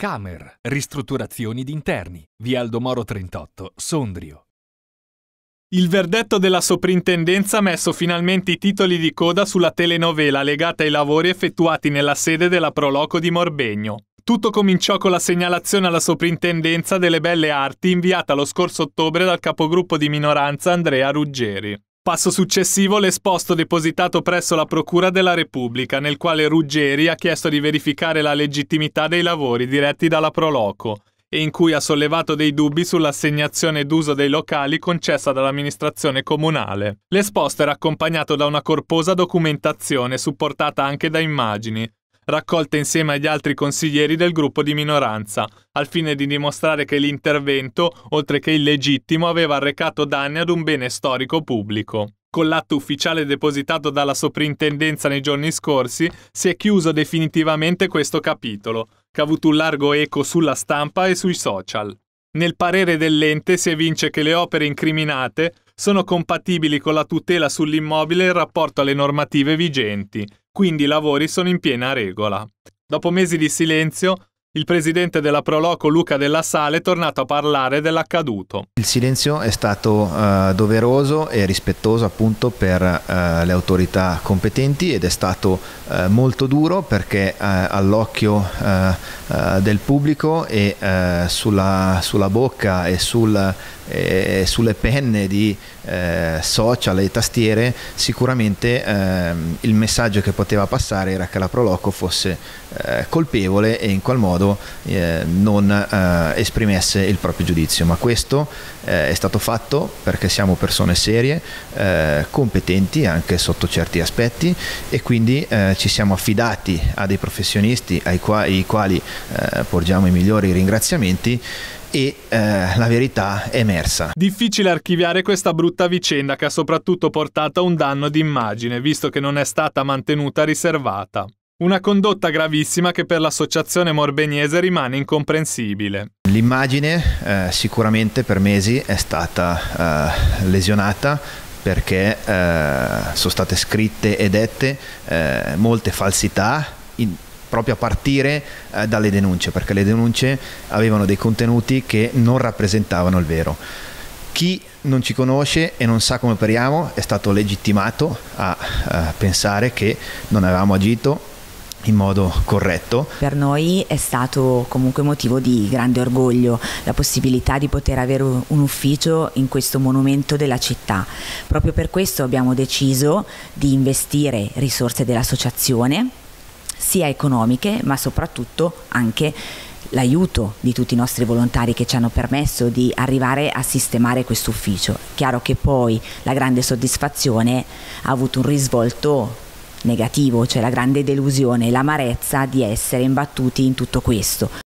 Camer, ristrutturazioni di interni, via Aldomoro 38, Sondrio. Il verdetto della soprintendenza ha messo finalmente i titoli di coda sulla telenovela legata ai lavori effettuati nella sede della Proloco di Morbegno. Tutto cominciò con la segnalazione alla soprintendenza delle belle arti inviata lo scorso ottobre dal capogruppo di minoranza Andrea Ruggeri. Passo successivo l'esposto depositato presso la Procura della Repubblica, nel quale Ruggeri ha chiesto di verificare la legittimità dei lavori diretti dalla Proloco e in cui ha sollevato dei dubbi sull'assegnazione d'uso dei locali concessa dall'amministrazione comunale. L'esposto era accompagnato da una corposa documentazione supportata anche da immagini, raccolte insieme agli altri consiglieri del gruppo di minoranza, al fine di dimostrare che l'intervento, oltre che illegittimo, aveva arrecato danni ad un bene storico pubblico. Con l'atto ufficiale depositato dalla soprintendenza nei giorni scorsi si è chiuso definitivamente questo capitolo, che ha avuto un largo eco sulla stampa e sui social. Nel parere dell'ente si evince che le opere incriminate sono compatibili con la tutela sull'immobile in rapporto alle normative vigenti, quindi i lavori sono in piena regola. Dopo mesi di silenzio, il presidente della Proloco Luca della Sale è tornato a parlare dell'accaduto. Il silenzio è stato uh, doveroso e rispettoso appunto per uh, le autorità competenti ed è stato uh, molto duro perché all'occhio del pubblico e sulla, sulla, bocca e sul, eh, sulle penne di eh, social e tastiere sicuramente eh, il messaggio che poteva passare era che la Proloco fosse eh, colpevole e in qual modo eh, non eh, esprimesse il proprio giudizio ma questo è stato fatto perché siamo persone serie competenti anche sotto certi aspetti e quindi ci siamo affidati a dei professionisti ai quali, quali porgiamo i migliori ringraziamenti e eh, la verità è emersa. Difficile archiviare questa brutta vicenda che ha soprattutto portato a un danno d'immagine, visto che non è stata mantenuta riservata. Una condotta gravissima che per l'associazione morbeniese rimane incomprensibile. L'immagine eh, sicuramente per mesi è stata eh, lesionata perché eh, sono state scritte e dette eh, molte falsità in, proprio a partire eh, dalle denunce, perché le denunce avevano dei contenuti che non rappresentavano il vero. Chi non ci conosce e non sa come operiamo è stato legittimato a, a pensare che non avevamo agito in modo corretto. Per noi è stato comunque motivo di grande orgoglio la possibilità di poter avere un ufficio in questo monumento della città. Proprio per questo abbiamo deciso di investire risorse dell'associazione sia economiche ma soprattutto anche l'aiuto di tutti i nostri volontari che ci hanno permesso di arrivare a sistemare questo ufficio. Chiaro che poi la grande soddisfazione ha avuto un risvolto negativo, cioè la grande delusione, l'amarezza di essere imbattuti in tutto questo.